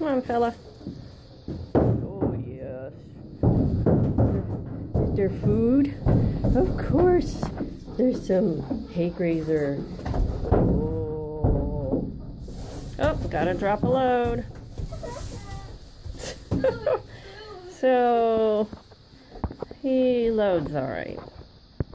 Come on, fella. Oh, yes. Is there food? Of course. There's some hay grazer. Oh. Oh, gotta drop a load. so, he loads all right.